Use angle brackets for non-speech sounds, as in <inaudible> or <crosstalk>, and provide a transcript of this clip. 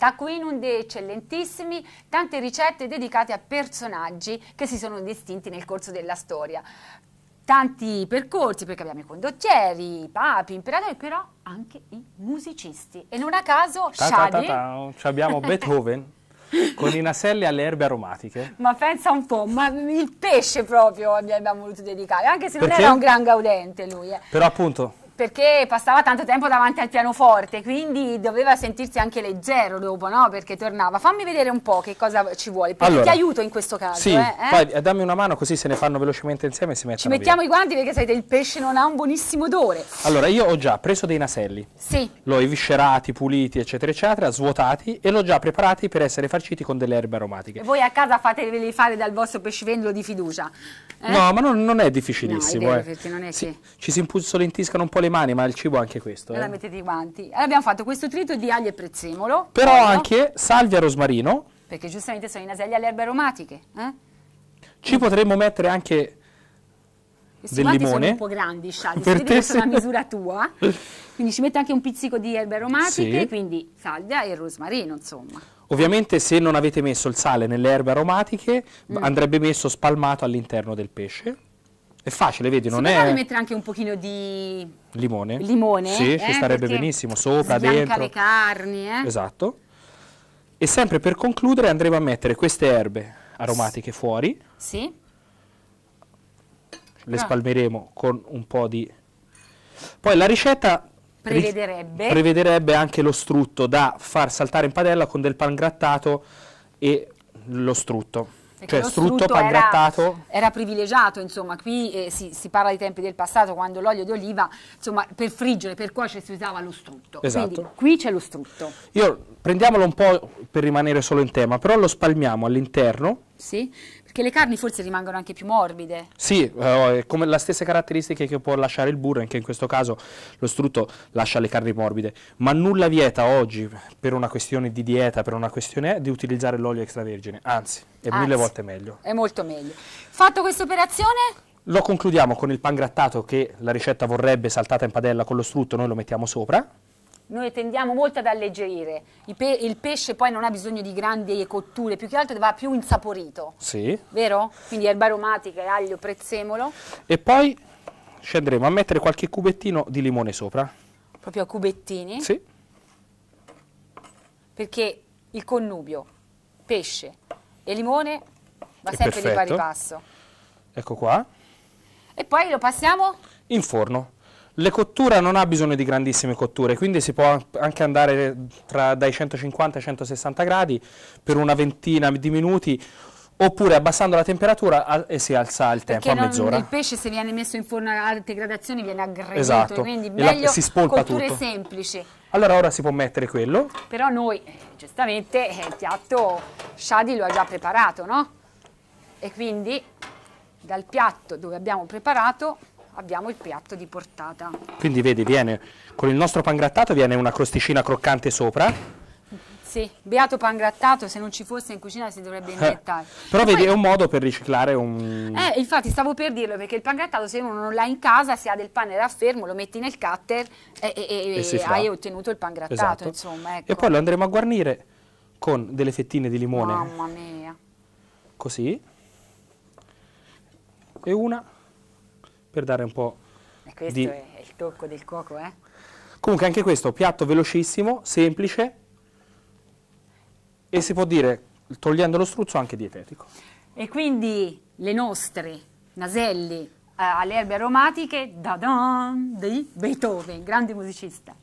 Taquinum de eccellentissimi, tante ricette dedicate a personaggi che si sono distinti nel corso della storia. Tanti percorsi, perché abbiamo i condottieri, i papi, imperatori, però anche i musicisti. E non a caso, Shadi... abbiamo <laughs> Beethoven con i naselli alle erbe aromatiche. Ma pensa un po', ma il pesce proprio abbiamo voluto dedicare, anche se non Perché? era un gran gaudente lui, eh. Però appunto perché passava tanto tempo davanti al pianoforte, quindi doveva sentirsi anche leggero dopo, no? Perché tornava. Fammi vedere un po' che cosa ci vuole, perché Allora, ti aiuto in questo caso, sì, eh, poi eh, dammi una mano così se ne fanno velocemente insieme e si Ci mettono mettiamo via. i guanti perché sapete il pesce non ha un buonissimo odore. Allora, io ho già preso dei naselli, Sì, l'ho eviscerati, puliti, eccetera, eccetera, svuotati e l'ho già preparati per essere farciti con delle erbe aromatiche. e voi a casa fateveli fare dal vostro pescivendolo di fiducia. eh? No, ma non, non è difficilissimo. No, è vero, eh. perché non è Sì, che- Ci si impuzzolentiscano un po' le mani, ma il cibo è anche questo. Allora eh. mettete i guanti. Allora abbiamo fatto questo trito di aglio e prezzemolo. Però olio, anche salvia e rosmarino. Perché giustamente sono i naselli alle erbe aromatiche. Eh? Ci potremmo mettere anche Questi del guanti limone. sono un po' grandi, Shadi, Per te sono a sì. misura tua. Quindi ci metto anche un pizzico di erbe aromatiche, Sì. quindi salvia e rosmarino, insomma. Ovviamente se non avete messo il sale nelle erbe aromatiche Mm. andrebbe messo spalmato all'interno del pesce. È facile, vedi, non si potrebbe è mettere anche un pochino di limone. limone. Sì, eh, ci starebbe benissimo, sopra, dentro. le carni, eh. Esatto. E sempre per concludere andremo a mettere queste erbe aromatiche fuori, Sì, le Ah. spalmeremo con un po' di... Poi la ricetta ri- prevederebbe. prevederebbe anche lo strutto da far saltare in padella con del pan grattato e lo strutto. Cioè strutto, pan era, era privilegiato, insomma, qui eh, si, si parla di tempi del passato quando l'olio d'oliva, insomma, per friggere, per cuocere si usava lo strutto. Esatto. Quindi qui c'è lo strutto. Io prendiamolo un po' per rimanere solo in tema, però lo spalmiamo all'interno. Sì? Perché le carni forse rimangono anche più morbide. Sì, eh, come le stesse caratteristiche che può lasciare il burro, anche in questo caso lo strutto lascia le carni morbide, ma nulla vieta oggi, per una questione di dieta, per una questione di utilizzare l'olio extravergine, anzi, è Anzi. mille volte meglio. È molto meglio. Fatto questa operazione, Lo concludiamo con il pan grattato che la ricetta vorrebbe saltata in padella con lo strutto, noi lo mettiamo sopra. Noi tendiamo molto ad alleggerire. Pe- il pesce poi non ha bisogno di grandi cotture, più che altro va più insaporito, Sì. vero? Quindi erba aromatica, aglio, prezzemolo, E poi scendremo a mettere qualche cubettino di limone sopra. proprio a cubettini, Sì. perché il connubio, pesce e limone va È sempre di pari perfetto. passo. Ecco qua. E poi lo passiamo In forno. Le cotture non ha bisogno di grandissime cotture, quindi si può anche andare tra, dai 150 ai 160 gradi per una ventina di minuti, oppure abbassando la temperatura al- e si alza il tempo Perché a mezz'ora. il pesce se viene messo in forno a alte gradazioni viene aggredito, Esatto. quindi E la- meglio si spolpa cotture tutto. semplici. Allora ora si può mettere quello, Però noi, giustamente, eh, il piatto Shadi lo ha già preparato, no? E quindi dal piatto dove abbiamo preparato abbiamo il piatto di portata. quindi vedi, viene con il nostro pan grattato viene una crosticina croccante sopra, Sì, beato pan grattato, se non ci fosse in cucina si dovrebbe Eh, inventare. però E vedi poi- è un modo per riciclare un... Eh, infatti stavo per dirlo perché il pan grattato se uno non l'ha in casa, se ha del pane raffermo, lo metti nel cutter e, e- e- hai ottenuto il pan grattato, Esatto. insomma, ecco. E poi lo andremo a guarnire con delle fettine di limone, Mamma mia. così, e una per dare un po'... E questo Di- è il tocco del cuoco, eh? Comunque anche questo piatto velocissimo, semplice e si può dire, togliendo lo struzzo, anche dietetico. E quindi le nostre naselli eh, alle erbe aromatiche da di Beethoven, grande musicista.